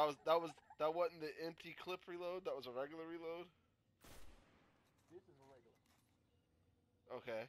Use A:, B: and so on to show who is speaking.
A: That was that was that wasn't the empty clip reload. That was a regular reload.
B: This is a regular.
A: Okay.